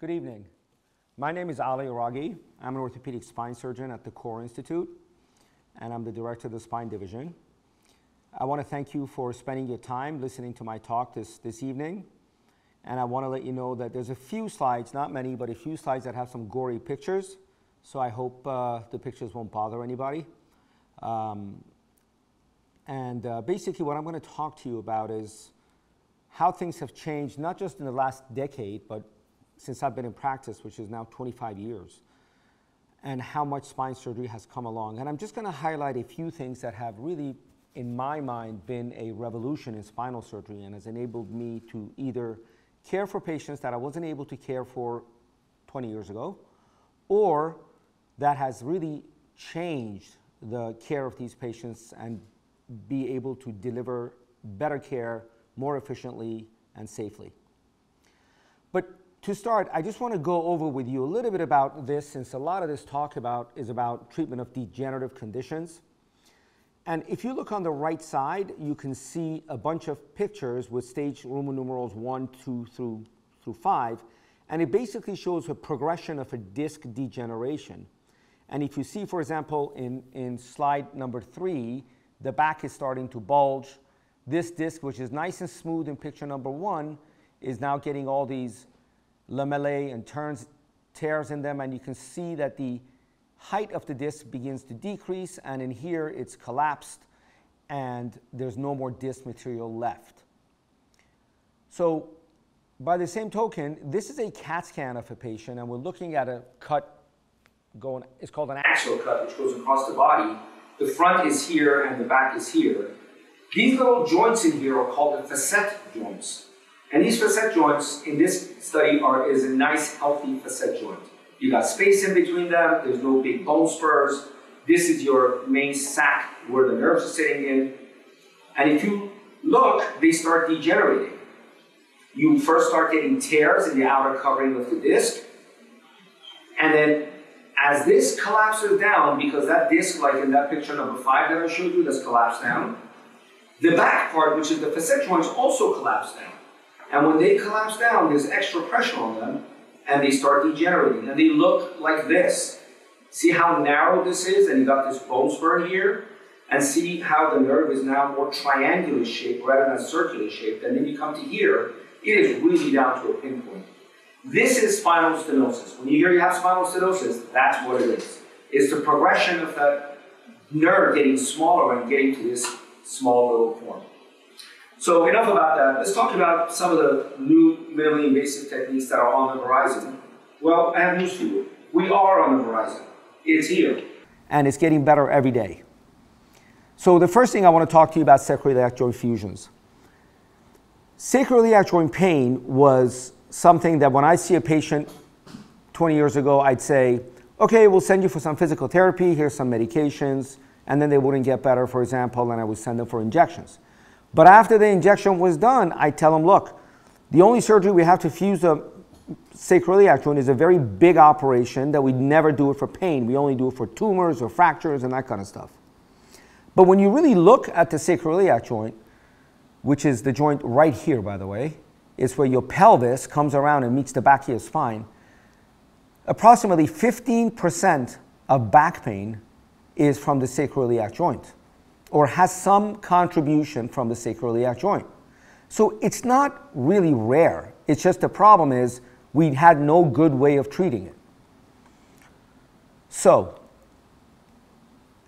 Good evening. My name is Ali Araghi. I'm an orthopedic spine surgeon at the Core Institute, and I'm the director of the spine division. I want to thank you for spending your time listening to my talk this, this evening. And I want to let you know that there's a few slides, not many, but a few slides that have some gory pictures. So I hope uh, the pictures won't bother anybody. Um, and uh, basically, what I'm going to talk to you about is how things have changed, not just in the last decade, but since I've been in practice, which is now 25 years, and how much spine surgery has come along. And I'm just going to highlight a few things that have really, in my mind, been a revolution in spinal surgery and has enabled me to either care for patients that I wasn't able to care for 20 years ago, or that has really changed the care of these patients and be able to deliver better care more efficiently and safely. But to start, I just want to go over with you a little bit about this since a lot of this talk about is about treatment of degenerative conditions. And if you look on the right side, you can see a bunch of pictures with stage Roman numerals 1, 2 through, through 5. And it basically shows a progression of a disc degeneration. And if you see, for example, in, in slide number 3, the back is starting to bulge. This disc, which is nice and smooth in picture number 1, is now getting all these lamellae and turns, tears in them. And you can see that the height of the disc begins to decrease, and in here it's collapsed, and there's no more disc material left. So by the same token, this is a CAT scan of a patient, and we're looking at a cut going, it's called an axial cut, which goes across the body. The front is here and the back is here. These little joints in here are called the facet joints. And these facet joints in this study are is a nice healthy facet joint. You got space in between them, there's no big bone spurs. This is your main sac where the nerves are sitting in. And if you look, they start degenerating. You first start getting tears in the outer covering of the disc. And then as this collapses down, because that disc, like in that picture number five that I showed you, that's collapsed down, the back part, which is the facet joints, also collapse down. And when they collapse down, there's extra pressure on them, and they start degenerating. And they look like this. See how narrow this is? And you got this bone spur here? And see how the nerve is now more triangular shaped rather than circular shaped. And then you come to here, it is really down to a pinpoint. This is spinal stenosis. When you hear you have spinal stenosis, that's what it is. It's the progression of that nerve getting smaller and getting to this small little form. So enough about that. Let's talk about some of the new minimally invasive techniques that are on the horizon. Well, I have news for you. We are on the horizon. It's here. And it's getting better every day. So the first thing I want to talk to you about sacroiliac joint fusions. Sacroiliac joint pain was something that when I see a patient 20 years ago, I'd say, okay, we'll send you for some physical therapy, here's some medications, and then they wouldn't get better, for example, and I would send them for injections. But after the injection was done, I tell them, look, the only surgery we have to fuse the sacroiliac joint is a very big operation that we never do it for pain. We only do it for tumors or fractures and that kind of stuff. But when you really look at the sacroiliac joint, which is the joint right here, by the way, it's where your pelvis comes around and meets the back of your spine. Approximately 15% of back pain is from the sacroiliac joint or has some contribution from the sacroiliac joint. So it's not really rare. It's just the problem is we had no good way of treating it. So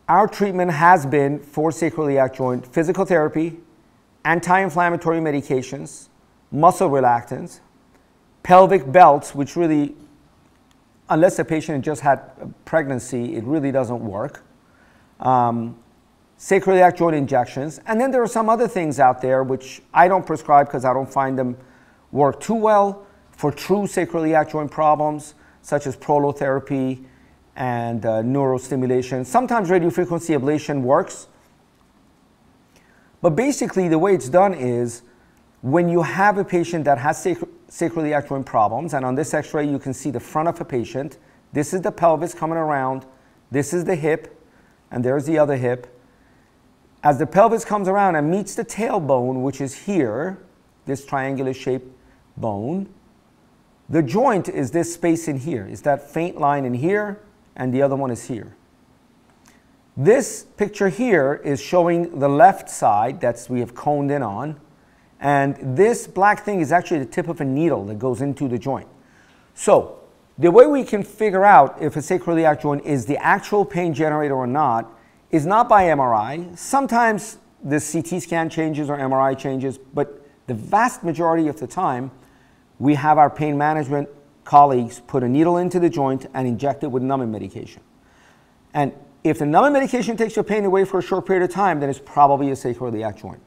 our treatment has been for sacroiliac joint physical therapy, anti-inflammatory medications, muscle relaxants, pelvic belts, which really, unless the patient just had pregnancy, it really doesn't work. Um, sacroiliac joint injections. And then there are some other things out there which I don't prescribe because I don't find them work too well for true sacroiliac joint problems, such as prolotherapy and uh, neurostimulation. Sometimes radiofrequency ablation works. But basically, the way it's done is when you have a patient that has sacro sacroiliac joint problems, and on this x ray, you can see the front of a patient. This is the pelvis coming around, this is the hip, and there's the other hip. As the pelvis comes around and meets the tailbone, which is here, this triangular shaped bone, The joint is this space in here. Is that faint line in here, and the other one is here. This picture here is showing the left side that's we have coned in on. And this black thing is actually the tip of a needle that goes into the joint. So the way we can figure out if a sacroiliac joint is the actual pain generator or not is not by MRI. Sometimes the CT scan changes or MRI changes, but the vast majority of the time, we have our pain management colleagues put a needle into the joint and inject it with numbing medication. And if the numbing medication takes your pain away for a short period of time, then it's probably a sacroiliac joint.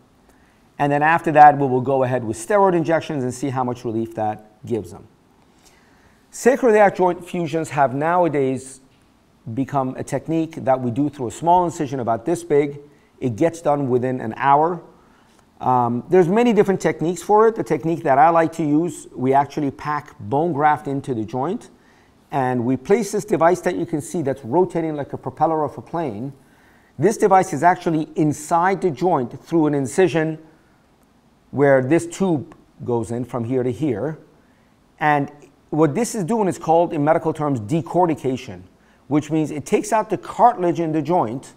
And then after that, we will go ahead with steroid injections and see how much relief that gives them. Sacroiliac joint fusions have nowadays become a technique that we do through a small incision about this big. It gets done within an hour. Um, there's many different techniques for it. The technique that I like to use, we actually pack bone graft into the joint and we place this device that you can see that's rotating like a propeller of a plane. This device is actually inside the joint through an incision where this tube goes in from here to here. And what this is doing is called, in medical terms, decortication, which means it takes out the cartilage in the joint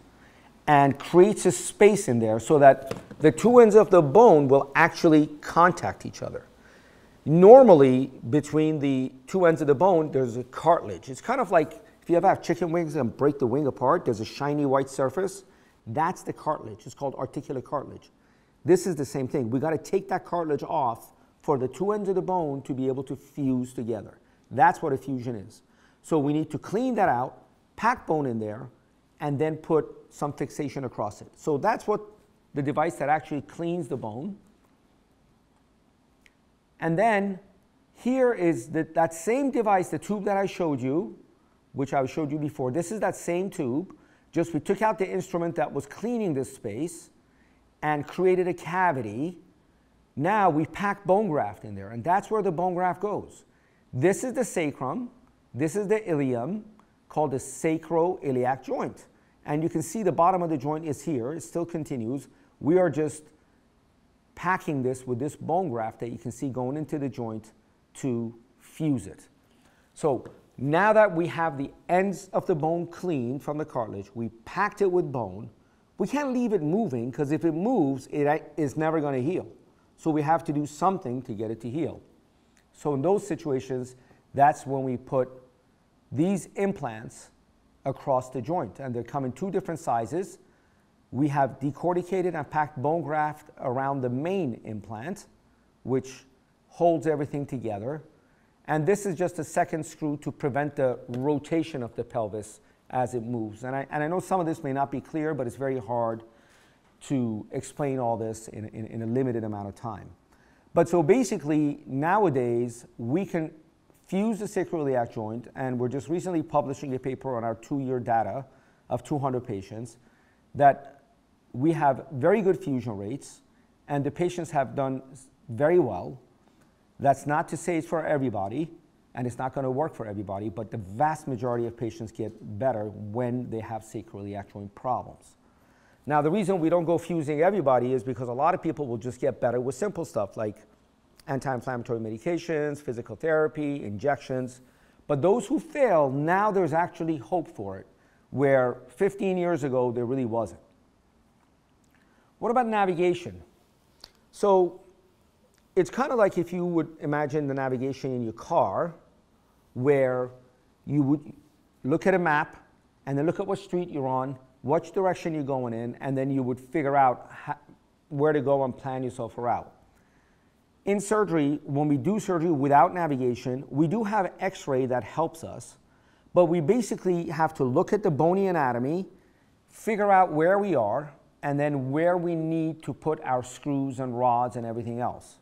and creates a space in there so that the two ends of the bone will actually contact each other. Normally, between the two ends of the bone, there's a cartilage. It's kind of like if you ever have chicken wings and break the wing apart, there's a shiny white surface. That's the cartilage. It's called articular cartilage. This is the same thing. We got to take that cartilage off for the two ends of the bone to be able to fuse together. That's what a fusion is. So we need to clean that out, pack bone in there, and then put some fixation across it. So that's what the device that actually cleans the bone. And then here is the, that same device, the tube that I showed you, which I showed you before. This is that same tube, just we took out the instrument that was cleaning this space and created a cavity. Now we pack bone graft in there, and that's where the bone graft goes. This is the sacrum, this is the ilium, called the sacroiliac joint. And you can see the bottom of the joint is here, it still continues. We are just packing this with this bone graft that you can see going into the joint to fuse it. So now that we have the ends of the bone cleaned from the cartilage, we packed it with bone. We can't leave it moving because if it moves, it is never going to heal. So we have to do something to get it to heal. So in those situations, that's when we put these implants across the joint. And they come in two different sizes. We have decorticated and packed bone graft around the main implant, which holds everything together. And this is just a second screw to prevent the rotation of the pelvis as it moves. And I, and I know some of this may not be clear, but it's very hard to explain all this in, in, in a limited amount of time. But so basically, nowadays, we can fuse the sacroiliac joint, and we're just recently publishing a paper on our two-year data of 200 patients that we have very good fusion rates, and the patients have done very well. That's not to say it's for everybody, and it's not going to work for everybody, but the vast majority of patients get better when they have sacroiliac joint problems. Now, the reason we don't go fusing everybody is because a lot of people will just get better with simple stuff like anti-inflammatory medications, physical therapy, injections. But those who fail, now there's actually hope for it, where 15 years ago there really wasn't. What about navigation? So it's kind of like if you would imagine the navigation in your car where you would look at a map and then look at what street you're on, which direction you're going in, and then you would figure out how, where to go and plan yourself a route. In surgery, when we do surgery without navigation, we do have x-ray that helps us, but we basically have to look at the bony anatomy, figure out where we are, and then where we need to put our screws and rods and everything else.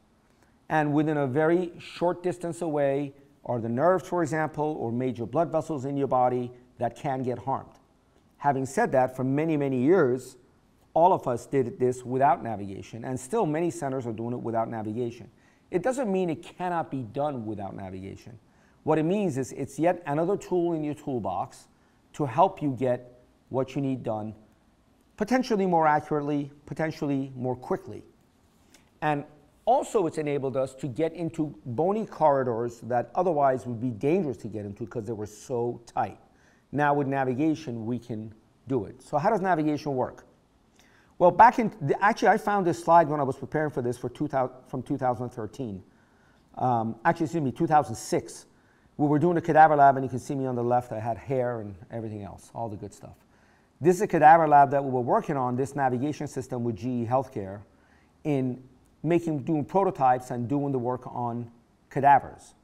And within a very short distance away are the nerves, for example, or major blood vessels in your body that can get harmed. Having said that, for many, many years, all of us did this without navigation, and still many centers are doing it without navigation. It doesn't mean it cannot be done without navigation. What it means is it's yet another tool in your toolbox to help you get what you need done potentially more accurately, potentially more quickly. And also it's enabled us to get into bony corridors that otherwise would be dangerous to get into because they were so tight. Now with navigation, we can do it. So how does navigation work? Well, back in, the, actually I found this slide when I was preparing for this for 2000, from 2013. Um, actually, excuse me, 2006. We were doing a cadaver lab and you can see me on the left, I had hair and everything else, all the good stuff. This is a cadaver lab that we were working on, this navigation system with GE Healthcare in making, doing prototypes and doing the work on cadavers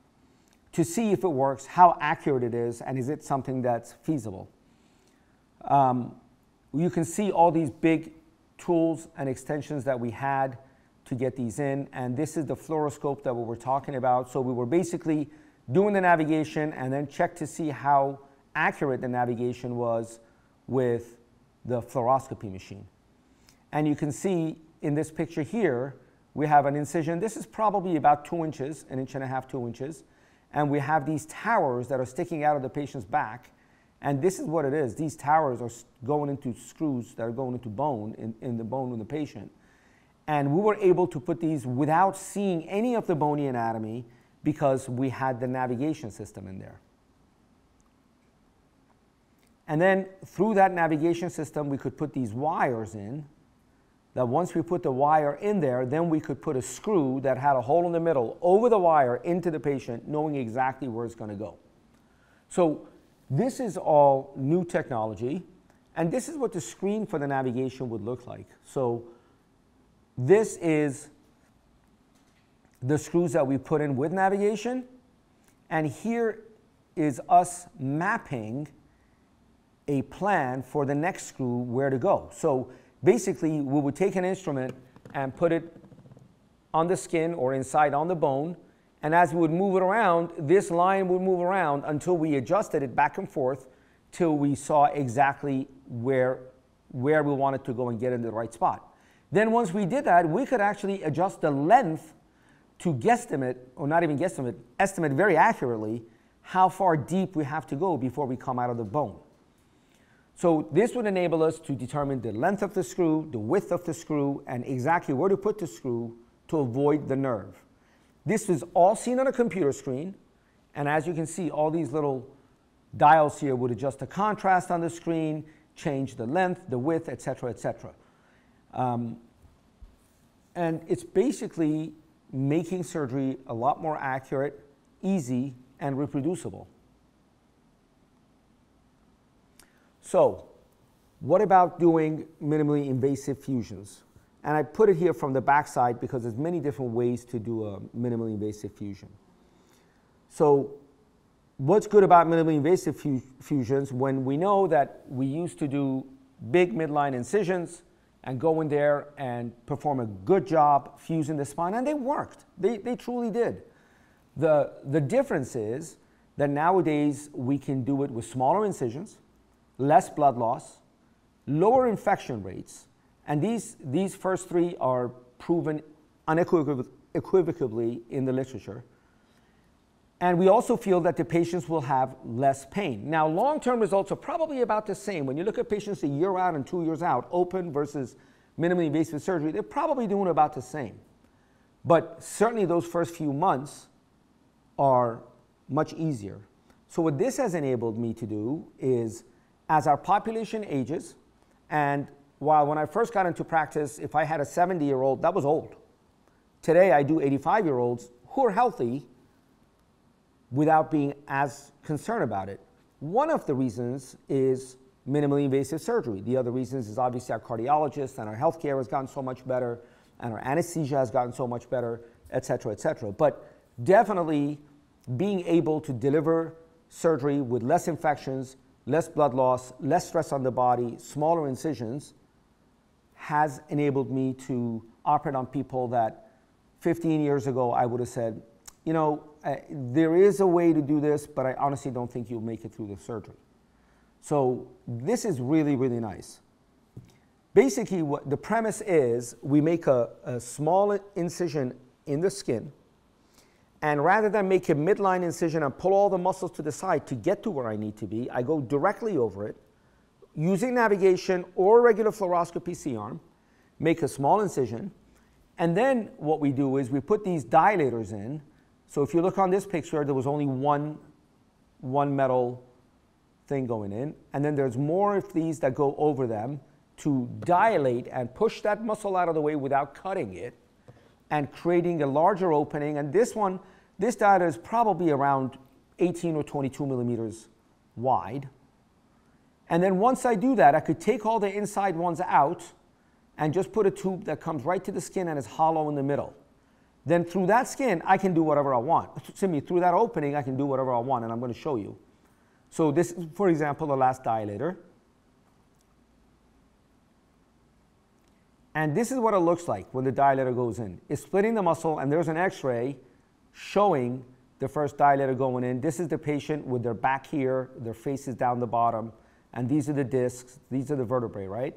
to see if it works, how accurate it is, and is it something that's feasible. Um, you can see all these big tools and extensions that we had to get these in, and this is the fluoroscope that we were talking about. So we were basically doing the navigation and then check to see how accurate the navigation was with the fluoroscopy machine. And you can see in this picture here, we have an incision. This is probably about two inches, an inch and a half, two inches. And we have these towers that are sticking out of the patient's back. And this is what it is. These towers are going into screws that are going into bone, in, in the bone of the patient. And we were able to put these without seeing any of the bony anatomy because we had the navigation system in there. And then through that navigation system, we could put these wires in. That once we put the wire in there, then we could put a screw that had a hole in the middle over the wire into the patient, knowing exactly where it's going to go. So this is all new technology, and this is what the screen for the navigation would look like. So this is the screws that we put in with navigation, and here is us mapping a plan for the next screw where to go. So basically, we would take an instrument and put it on the skin or inside on the bone, and as we would move it around, this line would move around until we adjusted it back and forth till we saw exactly where, where we wanted to go and get in the right spot. Then once we did that, we could actually adjust the length to guesstimate, or not even guesstimate, estimate very accurately how far deep we have to go before we come out of the bone. So this would enable us to determine the length of the screw, the width of the screw, and exactly where to put the screw to avoid the nerve. This is all seen on a computer screen, and as you can see, all these little dials here would adjust the contrast on the screen, change the length, the width, etc., etc. Um, and it's basically making surgery a lot more accurate, easy, and reproducible. So, what about doing minimally invasive fusions? And I put it here from the backside because there's many different ways to do a minimally invasive fusion. So, what's good about minimally invasive fu fusions when we know that we used to do big midline incisions and go in there and perform a good job fusing the spine, and they worked. They, they truly did. The, the difference is that nowadays we can do it with smaller incisions, less blood loss, lower infection rates, and these, these first three are proven unequivocally in the literature. And we also feel that the patients will have less pain. Now, long term results are probably about the same. When you look at patients a year out and two years out, open versus minimally invasive surgery, they're probably doing about the same. But certainly those first few months are much easier. So, what this has enabled me to do is as our population ages, and while when I first got into practice, if I had a 70 year old, that was old. Today, I do 85 year olds who are healthy without being as concerned about it. One of the reasons is minimally invasive surgery. The other reasons is obviously our cardiologists and our healthcare has gotten so much better, and our anesthesia has gotten so much better, et cetera, et cetera. But definitely being able to deliver surgery with less infections, less blood loss, less stress on the body, smaller incisions, has enabled me to operate on people that 15 years ago I would have said, you know, uh, there is a way to do this, but I honestly don't think you'll make it through the surgery. So this is really, really nice. Basically, what the premise is, we make a, a small incision in the skin, and rather than make a midline incision and pull all the muscles to the side to get to where I need to be, I go directly over it using navigation or regular fluoroscopy C-arm, make a small incision, And then what we do is we put these dilators in. So if you look on this picture, there was only one, one metal thing going in. And then there's more of these that go over them to dilate and push that muscle out of the way without cutting it and creating a larger opening. And this one, this dilator is probably around 18 or 22 millimeters wide. And then once I do that, I could take all the inside ones out and just put a tube that comes right to the skin and is hollow in the middle. Then through that skin, I can do whatever I want. Excuse me, through that opening, I can do whatever I want, and I'm going to show you. So this is, for example, the last dilator. And this is what it looks like when the dilator goes in. It's splitting the muscle, and there's an x-ray showing the first dilator going in. This is the patient with their back here, their face is down the bottom, and these are the discs, these are the vertebrae, right?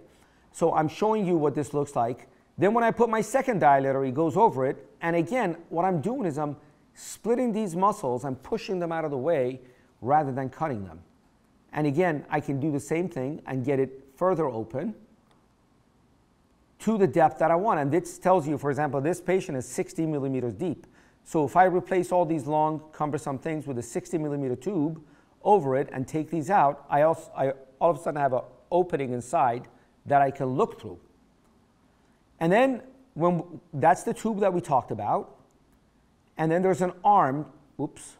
So I'm showing you what this looks like. Then when I put my second dilator, it goes over it. And again, what I'm doing is I'm splitting these muscles, I'm pushing them out of the way rather than cutting them. And again, I can do the same thing and get it further open to the depth that I want. And this tells you, for example, this patient is 60 millimeters deep. So if I replace all these long, cumbersome things with a 60 millimeter tube over it and take these out, I, also, I all of a sudden have an opening inside that I can look through. And then when that's the tube that we talked about. And then there's an arm, oops.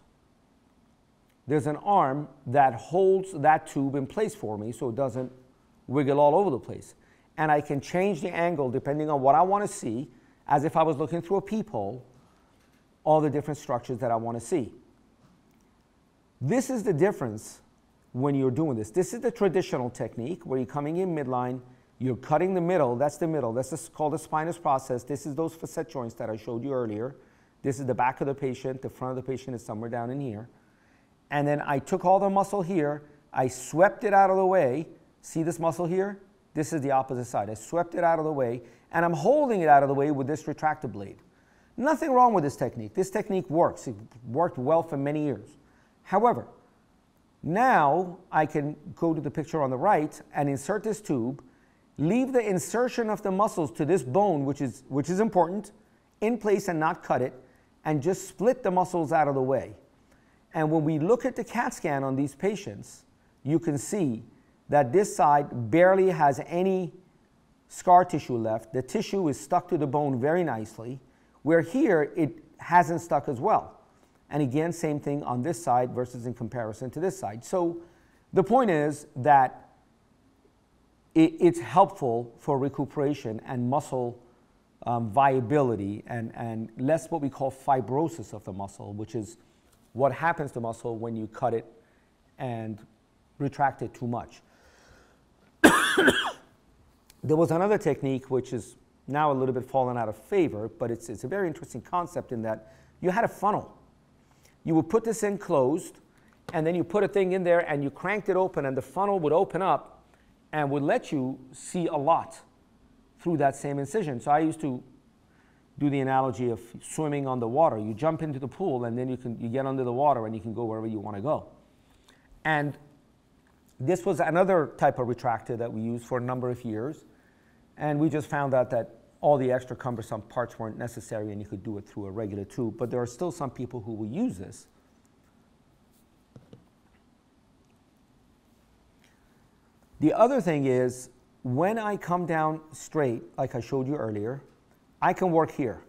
There's an arm that holds that tube in place for me so it doesn't wiggle all over the place. And I can change the angle depending on what I want to see, as if I was looking through a peephole, all the different structures that I want to see. This is the difference when you're doing this. This is the traditional technique where you're coming in midline, you're cutting the middle, that's the middle, that's called the spinous process. This is those facet joints that I showed you earlier. This is the back of the patient, the front of the patient is somewhere down in here. And then I took all the muscle here, I swept it out of the way. See this muscle here? This is the opposite side. I swept it out of the way, and I'm holding it out of the way with this retractor blade. Nothing wrong with this technique. This technique works. It worked well for many years. However, now I can go to the picture on the right and insert this tube leave the insertion of the muscles to this bone, which is, which is important, in place and not cut it, and just split the muscles out of the way. And when we look at the CAT scan on these patients, you can see that this side barely has any scar tissue left. The tissue is stuck to the bone very nicely, where here it hasn't stuck as well. And again, same thing on this side versus in comparison to this side. So the point is that it, it's helpful for recuperation and muscle um, viability and, and less what we call fibrosis of the muscle, which is what happens to muscle when you cut it and retract it too much. there was another technique which is now a little bit fallen out of favor, but it's, it's a very interesting concept in that you had a funnel. You would put this in closed, and then you put a thing in there and you cranked it open, and the funnel would open up and would let you see a lot through that same incision. So I used to do the analogy of swimming on the water. You jump into the pool and then you can you get under the water and you can go wherever you want to go. And this was another type of retractor that we used for a number of years. And we just found out that all the extra cumbersome parts weren't necessary and you could do it through a regular tube. But there are still some people who will use this The other thing is when I come down straight, like I showed you earlier, I can work here,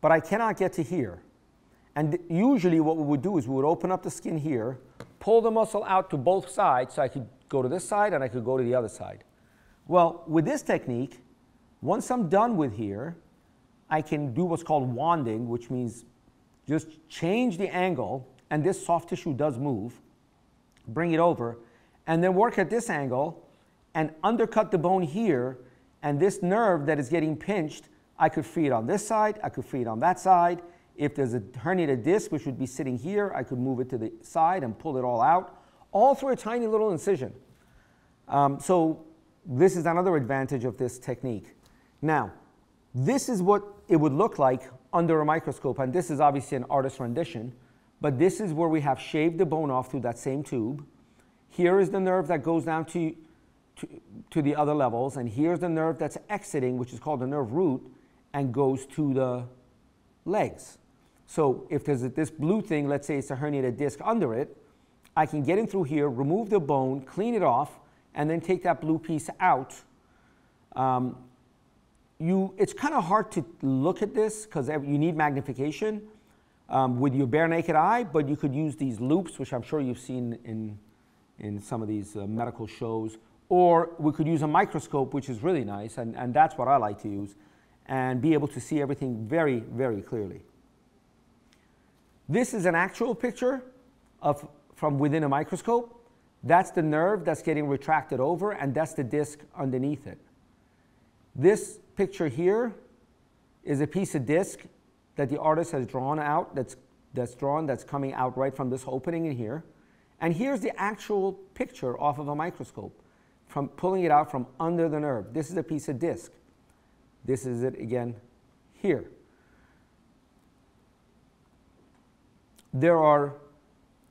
but I cannot get to here. And usually what we would do is we would open up the skin here, pull the muscle out to both sides so I could go to this side and I could go to the other side. Well, with this technique, once I'm done with here, I can do what's called wanding, which means just change the angle, and this soft tissue does move, bring it over, and then work at this angle and undercut the bone here. And this nerve that is getting pinched, I could free it on this side, I could free it on that side. If there's a herniated disc, which would be sitting here, I could move it to the side and pull it all out, all through a tiny little incision. Um, so this is another advantage of this technique. Now, this is what it would look like under a microscope, and this is obviously an artist's rendition, but this is where we have shaved the bone off through that same tube. Here is the nerve that goes down to, to, to the other levels, and here's the nerve that's exiting, which is called the nerve root, and goes to the legs. So if there's this blue thing, let's say it's a herniated disc under it, I can get in through here, remove the bone, clean it off, and then take that blue piece out. Um, you, it's kind of hard to look at this because you need magnification um, with your bare naked eye, but you could use these loupes, which I'm sure you've seen in, in some of these uh, medical shows, or we could use a microscope, which is really nice, and, and that's what I like to use, and be able to see everything very, very clearly. This is an actual picture of, from within a microscope. That's the nerve that's getting retracted over, and that's the disc underneath it. This picture here is a piece of disc that the artist has drawn out, that's, that's drawn, that's coming out right from this opening in here. And here's the actual picture off of a microscope from pulling it out from under the nerve. This is a piece of disc. This is it again here. There are,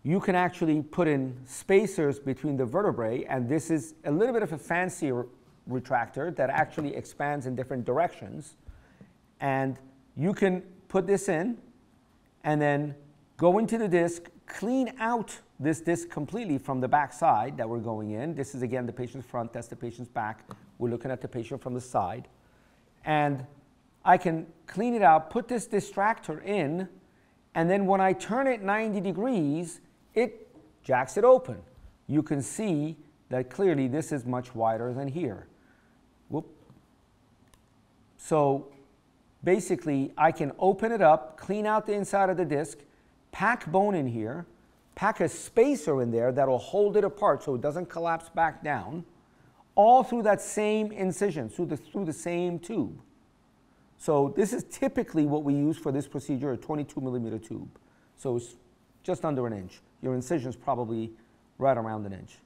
you can actually put in spacers between the vertebrae, and this is a little bit of a fancier retractor that actually expands in different directions. And you can put this in and then go into the disc, clean out this disc completely from the back side that we're going in. This is again the patient's front, that's the patient's back. We're looking at the patient from the side. And I can clean it out, put this distractor in, and then when I turn it 90 degrees, it jacks it open. You can see that clearly this is much wider than here. So basically, I can open it up, clean out the inside of the disc, pack bone in here, pack a spacer in there that'll hold it apart so it doesn't collapse back down, all through that same incision, through the, through the same tube. So this is typically what we use for this procedure, a 22 millimeter tube. So it's just under an inch. Your incision is probably right around an inch.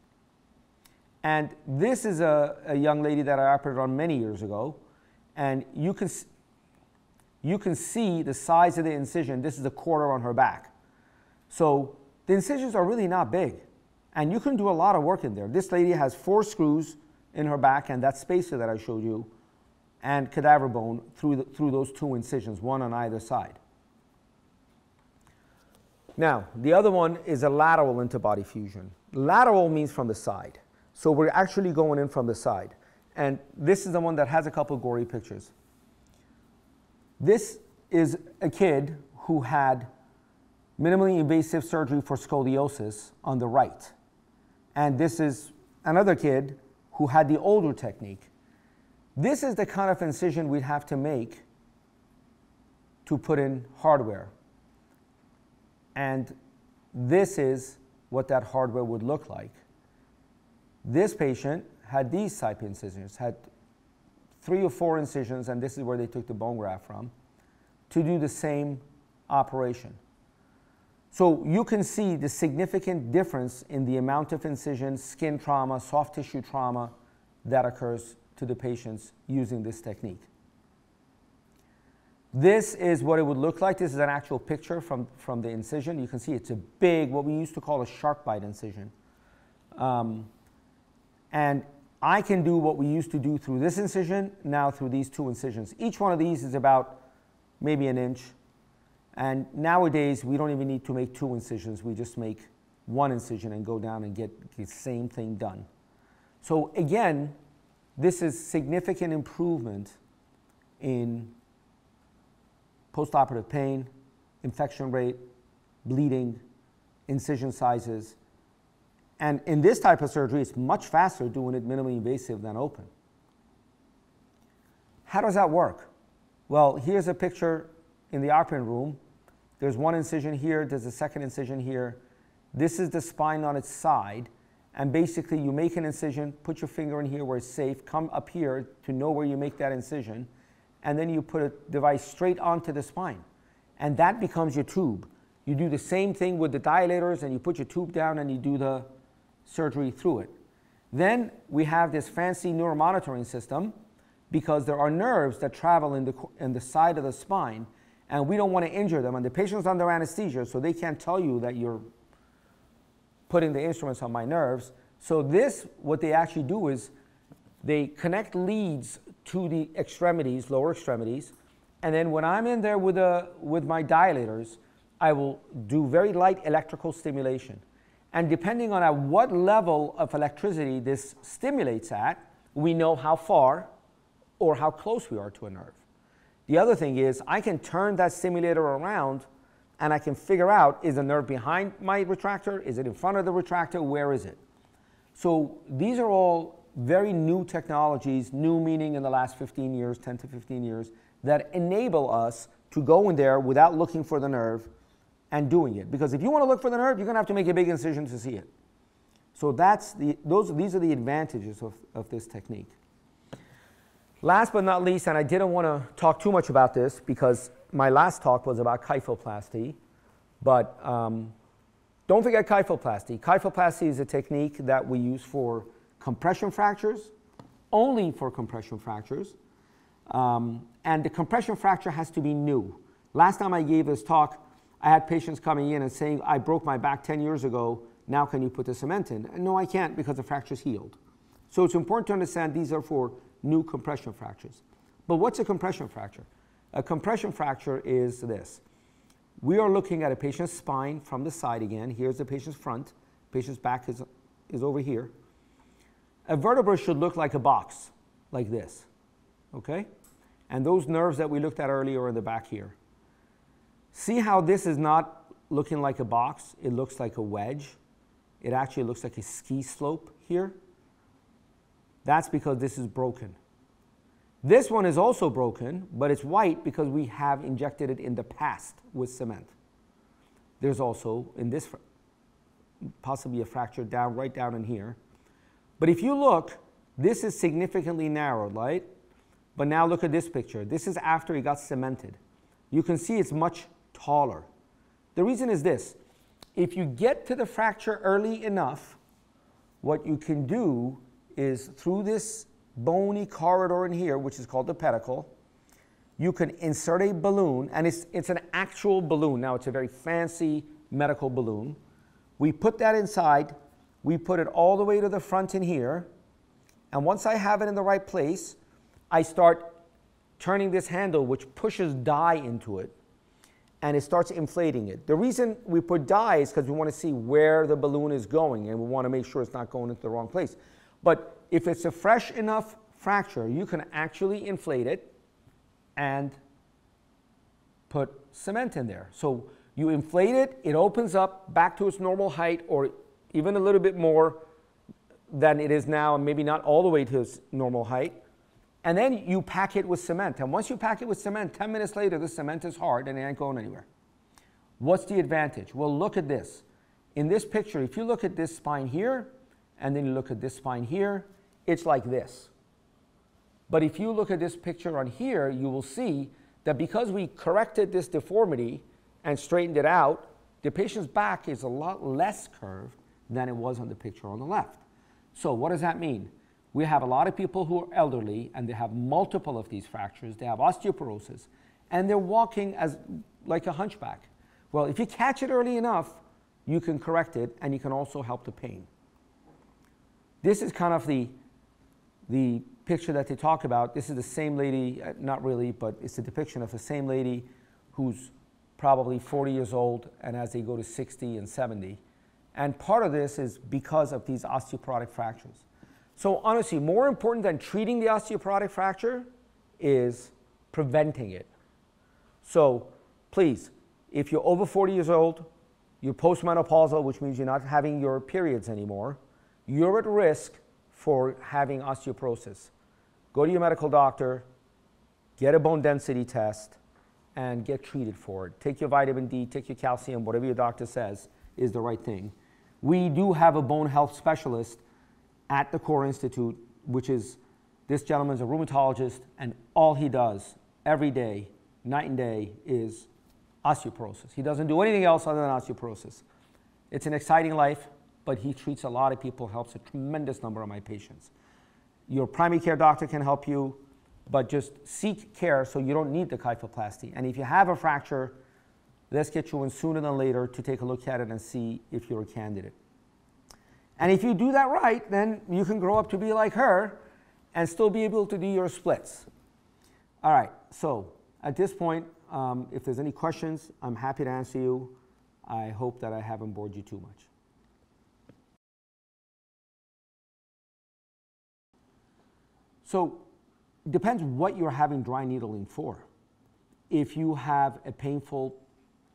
And this is a, a young lady that I operated on many years ago. And you can, you can see the size of the incision. This is a quarter on her back. So the incisions are really not big. And you can do a lot of work in there. This lady has four screws in her back and that spacer that I showed you and cadaver bone through, the, through those two incisions, one on either side. Now, the other one is a lateral interbody fusion. Lateral means from the side. So we're actually going in from the side. And this is the one that has a couple gory pictures. This is a kid who had minimally invasive surgery for scoliosis on the right. And this is another kid who had the older technique. This is the kind of incision we'd have to make to put in hardware. And this is what that hardware would look like. This patient had these type incisions, had three or four incisions, and this is where they took the bone graft from, to do the same operation. So you can see the significant difference in the amount of incision, skin trauma, soft tissue trauma that occurs to the patients using this technique. This is what it would look like. This is an actual picture from, from the incision. You can see it's a big, what we used to call a shark bite incision. Um, and I can do what we used to do through this incision, now through these two incisions. Each one of these is about maybe an inch. And nowadays, we don't even need to make two incisions. We just make one incision and go down and get the same thing done. So again, this is significant improvement in postoperative pain, infection rate, bleeding, incision sizes, and in this type of surgery, it's much faster doing it minimally invasive than open. How does that work? Well, here's a picture in the operating room. There's one incision here, there's a second incision here. This is the spine on its side. And basically, you make an incision, put your finger in here where it's safe, come up here to know where you make that incision, and then you put a device straight onto the spine. And that becomes your tube. You do the same thing with the dilators, and you put your tube down and you do the surgery through it. Then we have this fancy neuromonitoring system because there are nerves that travel in the, in the side of the spine and we don't want to injure them. And the patient's under anesthesia, so they can't tell you that you're putting the instruments on my nerves. So this, what they actually do is they connect leads to the extremities, lower extremities, And then when I'm in there with, a, with my dilators, I will do very light electrical stimulation. And depending on at what level of electricity this stimulates at, we know how far or how close we are to a nerve. The other thing is I can turn that stimulator around and I can figure out is the nerve behind my retractor? Is it in front of the retractor? Where is it? So these are all very new technologies, new meaning in the last 15 years, 10 to 15 years, that enable us to go in there without looking for the nerve and doing it. Because if you want to look for the nerve, you're going to have to make a big incision to see it. So that's the, those, these are the advantages of, of this technique. Last but not least, and I didn't want to talk too much about this because my last talk was about kyphoplasty, but um, don't forget kyphoplasty. Kyphoplasty is a technique that we use for compression fractures, only for compression fractures. Um, and the compression fracture has to be new. Last time I gave this talk, I had patients coming in and saying, I broke my back 10 years ago, now can you put the cement in? And no, I can't because the fracture's healed. So it's important to understand these are for new compression fractures. But what's a compression fracture? A compression fracture is this. We are looking at a patient's spine from the side again. Here's the patient's front. Patient's back is, is over here. A vertebra should look like a box, like this. Okay? And those nerves that we looked at earlier in the back here. See how this is not looking like a box, it looks like a wedge. It actually looks like a ski slope here. That's because this is broken. This one is also broken, but it's white because we have injected it in the past with cement. There's also in this possibly a fracture down right down in here. But if you look, this is significantly narrowed, right? But now look at this picture. This is after it got cemented. You can see it's much taller. The reason is this. If you get to the fracture early enough, what you can do is through this bony corridor in here, which is called the pedicle, you can insert a balloon, and it's, it's an actual balloon. Now, it's a very fancy medical balloon. We put that inside, we put it all the way to the front in here, and once I have it in the right place, I start turning this handle, which pushes dye into it, and it starts inflating it. The reason we put dye is because we want to see where the balloon is going, and we want to make sure it's not going into the wrong place. But if it's a fresh enough fracture, you can actually inflate it and put cement in there. So you inflate it, it opens up back to its normal height or even a little bit more than it is now, and maybe not all the way to its normal height. And then you pack it with cement. And once you pack it with cement, 10 minutes later, the cement is hard and it ain't going anywhere. What's the advantage? Well, look at this. In this picture, if you look at this spine here, and then you look at this spine here, it's like this. But if you look at this picture on here, you will see that because we corrected this deformity and straightened it out, the patient's back is a lot less curved than it was on the picture on the left. So what does that mean? We have a lot of people who are elderly and they have multiple of these fractures. They have osteoporosis and they're walking as like a hunchback. Well, if you catch it early enough, you can correct it and you can also help the pain. This is kind of the, the picture that they talk about. This is the same lady, uh, not really, but it's a depiction of the same lady who's probably 40 years old and as they go to 60 and 70. And part of this is because of these osteoporotic fractures. So honestly, more important than treating the osteoporotic fracture is preventing it. So please, if you're over 40 years old, you're postmenopausal, which means you're not having your periods anymore, you're at risk for having osteoporosis. Go to your medical doctor, get a bone density test, and get treated for it. Take your vitamin D, take your calcium, whatever your doctor says is the right thing. We do have a bone health specialist at the Core Institute, which is this gentleman's a rheumatologist, and all he does every day, night and day, is osteoporosis. He doesn't do anything else other than osteoporosis. It's an exciting life but he treats a lot of people, helps a tremendous number of my patients. Your primary care doctor can help you, but just seek care so you don't need the kyphoplasty. And if you have a fracture, let's get you in sooner than later to take a look at it and see if you're a candidate. And if you do that right, then you can grow up to be like her and still be able to do your splits. All right, so at this point, um, if there's any questions, I'm happy to answer you. I hope that I haven't bored you too much. So, it depends what you're having dry needling for. If you have a painful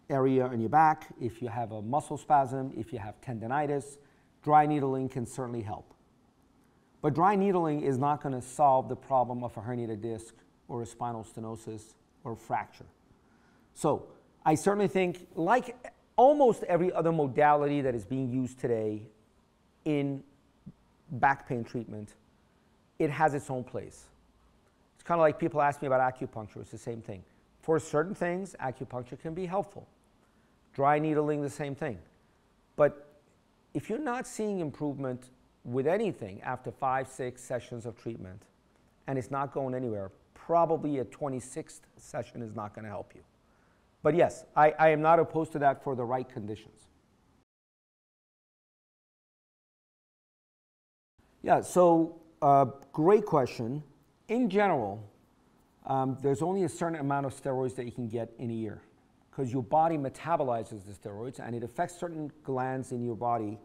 area on your back, if you have a muscle spasm, if you have tendonitis, dry needling can certainly help. But dry needling is not going to solve the problem of a herniated disc or a spinal stenosis or fracture. So I certainly think, like almost every other modality that is being used today in back pain treatment, it has its own place. It's kind of like people ask me about acupuncture, it's the same thing. For certain things, acupuncture can be helpful. Dry needling, the same thing. But if you're not seeing improvement with anything after five, six sessions of treatment, and it's not going anywhere, probably a 26th session is not going to help you. But yes, I, I am not opposed to that for the right conditions. Yeah, so uh, great question. In general, um, there's only a certain amount of steroids that you can get in a year because your body metabolizes the steroids and it affects certain glands in your body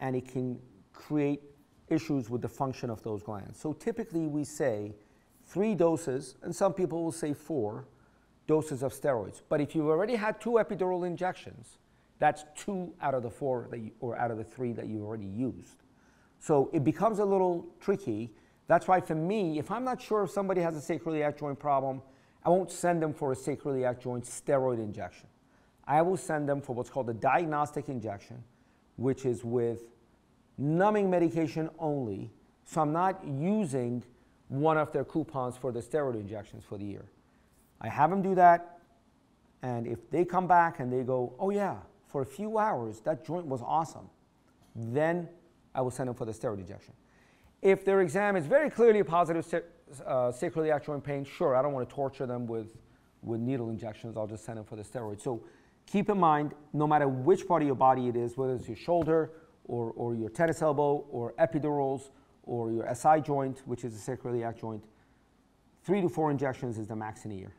and it can create issues with the function of those glands. So typically we say three doses, and some people will say four doses of steroids. But if you've already had two epidural injections, that's two out of the four that you, or out of the three that you've already used. So it becomes a little tricky. That's why for me, if I'm not sure if somebody has a sacroiliac joint problem, I won't send them for a sacroiliac joint steroid injection. I will send them for what's called a diagnostic injection, which is with numbing medication only. So I'm not using one of their coupons for the steroid injections for the year. I have them do that, and if they come back and they go, oh yeah, for a few hours, that joint was awesome, then I will send them for the steroid injection. If their exam is very clearly a positive uh, sacroiliac joint pain, sure, I don't want to torture them with, with needle injections, I'll just send them for the steroid. So keep in mind, no matter which part of your body it is, whether it's your shoulder or, or your tennis elbow or epidurals or your SI joint, which is a sacroiliac joint, three to four injections is the max in a year.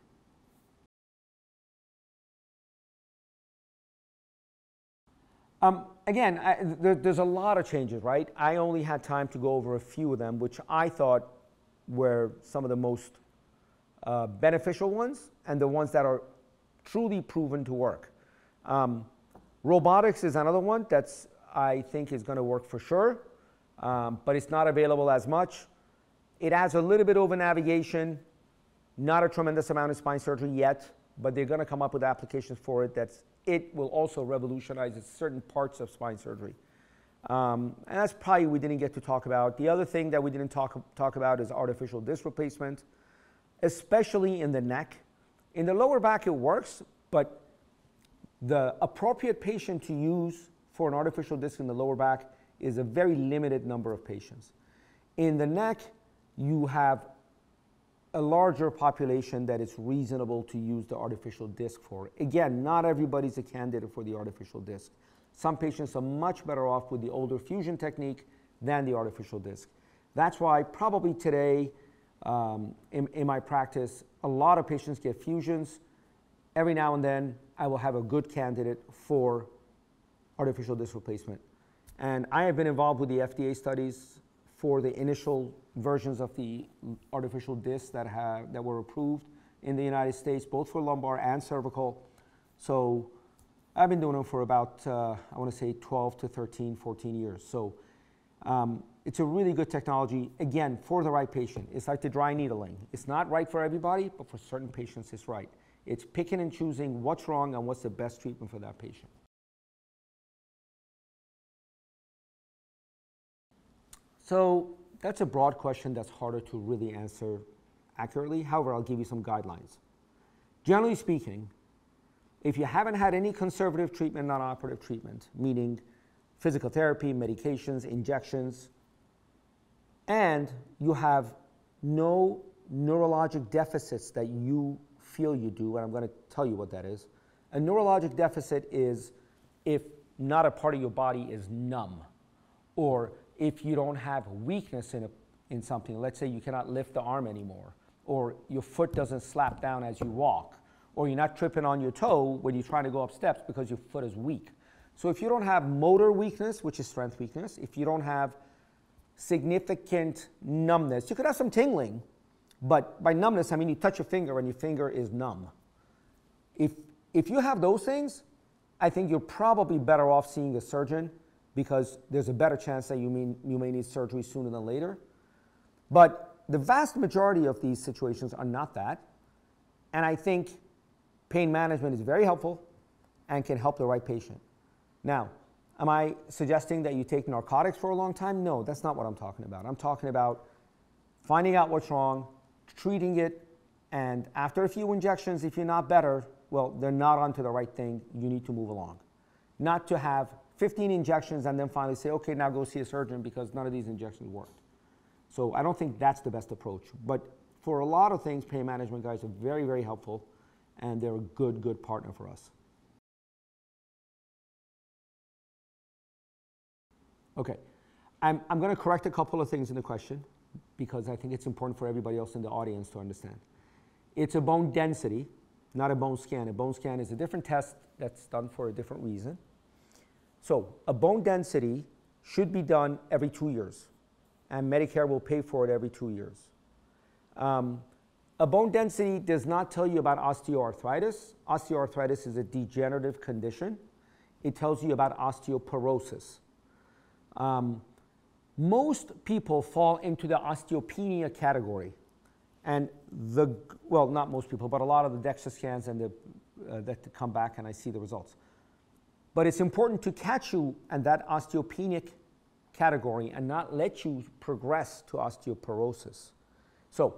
Um, again, I, there, there's a lot of changes, right? I only had time to go over a few of them, which I thought were some of the most uh, beneficial ones and the ones that are truly proven to work. Um, robotics is another one that's I think is going to work for sure um, but it's not available as much. It has a little bit over navigation, not a tremendous amount of spine surgery yet, but they're going to come up with applications for it that's it will also revolutionize certain parts of spine surgery. Um, and that's probably we didn't get to talk about. The other thing that we didn't talk, talk about is artificial disc replacement, especially in the neck. In the lower back, it works, but the appropriate patient to use for an artificial disc in the lower back is a very limited number of patients. In the neck, you have a larger population that it's reasonable to use the artificial disc for. Again, not everybody's a candidate for the artificial disc. Some patients are much better off with the older fusion technique than the artificial disc. That's why probably today um, in, in my practice, a lot of patients get fusions. Every now and then, I will have a good candidate for artificial disc replacement. And I have been involved with the FDA studies for the initial versions of the artificial discs that, have, that were approved in the United States, both for lumbar and cervical. So I've been doing them for about, uh, I want to say 12 to 13, 14 years. So um, it's a really good technology, again, for the right patient. It's like the dry needling. It's not right for everybody, but for certain patients, it's right. It's picking and choosing what's wrong and what's the best treatment for that patient. So that's a broad question that's harder to really answer accurately. However, I'll give you some guidelines. Generally speaking, if you haven't had any conservative treatment, non-operative treatment, meaning physical therapy, medications, injections, and you have no neurologic deficits that you feel you do, and I'm going to tell you what that is. A neurologic deficit is if not a part of your body is numb, or if you don't have weakness in, a, in something. Let's say you cannot lift the arm anymore, or your foot doesn't slap down as you walk, or you're not tripping on your toe when you're trying to go up steps because your foot is weak. So if you don't have motor weakness, which is strength weakness, if you don't have significant numbness, you could have some tingling, but by numbness, I mean you touch your finger and your finger is numb. If, if you have those things, I think you're probably better off seeing a surgeon because there's a better chance that you, mean, you may need surgery sooner than later. But the vast majority of these situations are not that. And I think pain management is very helpful and can help the right patient. Now, am I suggesting that you take narcotics for a long time? No, that's not what I'm talking about. I'm talking about finding out what's wrong, treating it, and after a few injections, if you're not better, well, they're not onto the right thing. You need to move along. Not to have 15 injections and then finally say, okay, now go see a surgeon because none of these injections worked. So I don't think that's the best approach. But for a lot of things, pain management guys are very, very helpful and they're a good, good partner for us. Okay, I'm, I'm going to correct a couple of things in the question because I think it's important for everybody else in the audience to understand. It's a bone density, not a bone scan. A bone scan is a different test that's done for a different reason. So a bone density should be done every two years, and Medicare will pay for it every two years. Um, a bone density does not tell you about osteoarthritis. Osteoarthritis is a degenerative condition. It tells you about osteoporosis. Um, most people fall into the osteopenia category. And the, well, not most people, but a lot of the DEXA scans and the, uh, that come back and I see the results. But it's important to catch you in that osteopenic category and not let you progress to osteoporosis. So,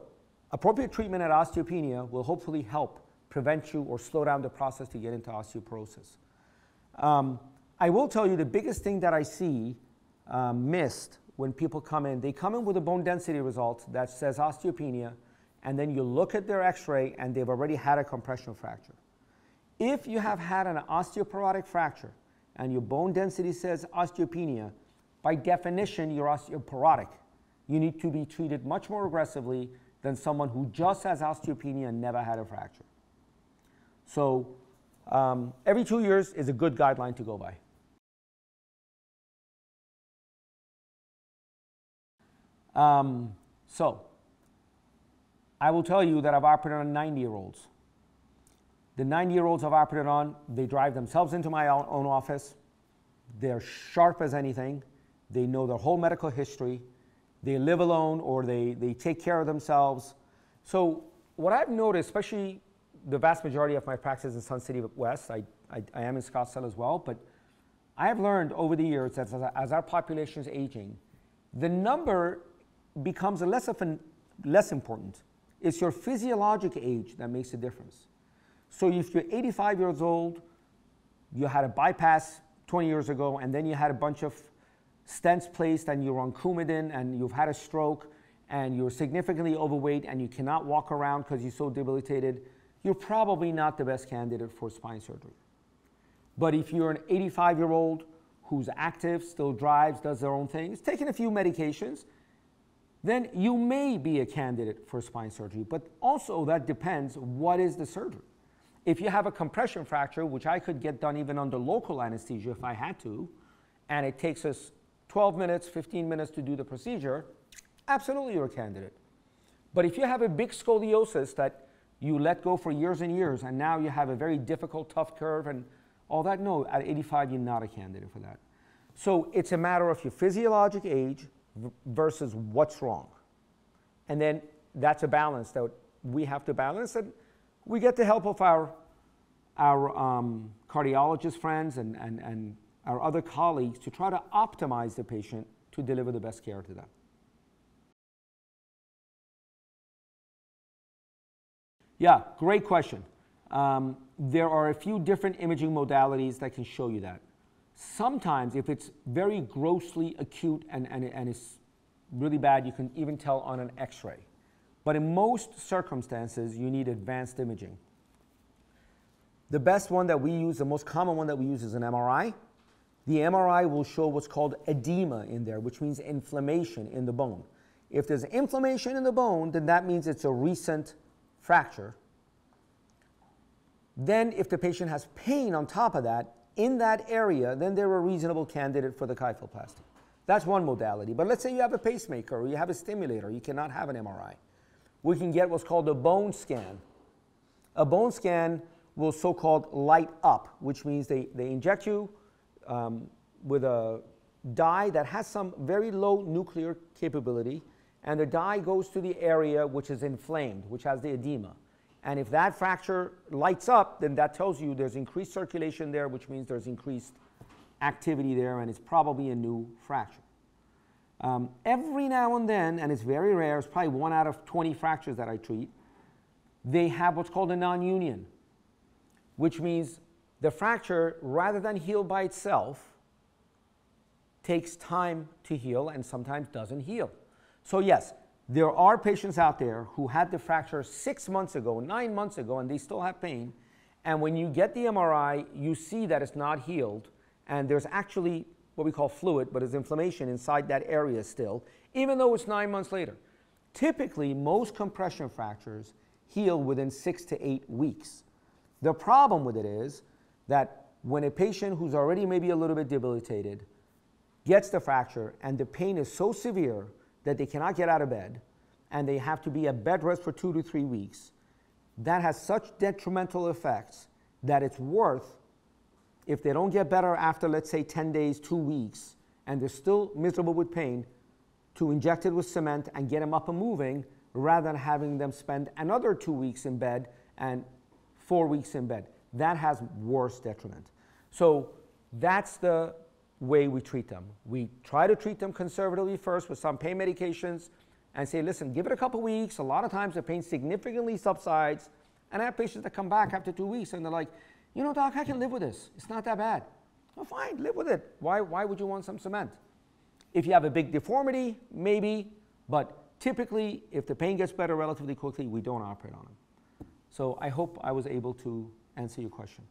appropriate treatment at osteopenia will hopefully help prevent you or slow down the process to get into osteoporosis. Um, I will tell you the biggest thing that I see um, missed when people come in, they come in with a bone density result that says osteopenia, and then you look at their x ray and they've already had a compression fracture. If you have had an osteoporotic fracture and your bone density says osteopenia, by definition, you're osteoporotic. You need to be treated much more aggressively than someone who just has osteopenia and never had a fracture. So, um, every two years is a good guideline to go by. Um, so, I will tell you that I've operated on 90 year olds. The 90 year olds I've operated on, they drive themselves into my own office. They're sharp as anything. They know their whole medical history. They live alone or they, they take care of themselves. So, what I've noticed, especially the vast majority of my practice in Sun City West, I, I, I am in Scottsdale as well, but I have learned over the years that as, as our population is aging, the number becomes less of an, less important. It's your physiologic age that makes a difference. So if you're 85 years old, you had a bypass 20 years ago, and then you had a bunch of stents placed, and you're on Coumadin, and you've had a stroke, and you're significantly overweight, and you cannot walk around because you're so debilitated, you're probably not the best candidate for spine surgery. But if you're an 85 year old who's active, still drives, does their own things, taking a few medications, then you may be a candidate for spine surgery. But also, that depends what is the surgery. If you have a compression fracture, which I could get done even under local anesthesia if I had to, and it takes us 12 minutes, 15 minutes to do the procedure, absolutely you're a candidate. But if you have a big scoliosis that you let go for years and years, and now you have a very difficult, tough curve and all that, no, at 85, you're not a candidate for that. So it's a matter of your physiologic age, versus what's wrong. And then that's a balance that we have to balance. And we get the help of our, our um, cardiologist friends and, and, and our other colleagues to try to optimize the patient to deliver the best care to them. Yeah, great question. Um, there are a few different imaging modalities that can show you that. Sometimes, if it's very grossly acute and, and, and it's really bad, you can even tell on an x ray. But in most circumstances, you need advanced imaging. The best one that we use, the most common one that we use, is an MRI. The MRI will show what's called edema in there, which means inflammation in the bone. If there's inflammation in the bone, then that means it's a recent fracture. Then, if the patient has pain on top of that in that area, then they're a reasonable candidate for the kyphoplasty. That's one modality. But let's say you have a pacemaker or you have a stimulator, you cannot have an MRI. We can get what's called a bone scan. A bone scan will so called light up, which means they, they inject you um, with a dye that has some very low nuclear capability, and the dye goes to the area which is inflamed, which has the edema. And if that fracture lights up, then that tells you there's increased circulation there, which means there's increased activity there, and it's probably a new fracture. Um, every now and then, and it's very rare, it's probably one out of 20 fractures that I treat, they have what's called a non union, which means the fracture, rather than heal by itself, takes time to heal and sometimes doesn't heal. So, yes, there are patients out there who had the fracture six months ago, nine months ago, and they still have pain. And when you get the MRI, you see that it's not healed, and there's actually what we call fluid, but it's inflammation inside that area still, even though it's nine months later. Typically, most compression fractures heal within six to eight weeks. The problem with it is that when a patient who's already maybe a little bit debilitated gets the fracture and the pain is so severe that they cannot get out of bed and they have to be at bed rest for two to three weeks, that has such detrimental effects that it's worth, if they don't get better after, let's say, 10 days, two weeks, and they're still miserable with pain, to inject it with cement and get them up and moving rather than having them spend another two weeks in bed and four weeks in bed. That has worse detriment. So that's the way we treat them. We try to treat them conservatively first with some pain medications and say, listen, give it a couple weeks. A lot of times the pain significantly subsides. And I have patients that come back after two weeks and they're like, you know, doc, I can live with this. It's not that bad. Well, fine, live with it. Why, why would you want some cement? If you have a big deformity, maybe, but typically, if the pain gets better relatively quickly, we don't operate on them. So I hope I was able to answer your question.